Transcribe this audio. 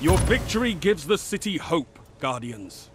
Your victory gives the city hope, Guardians.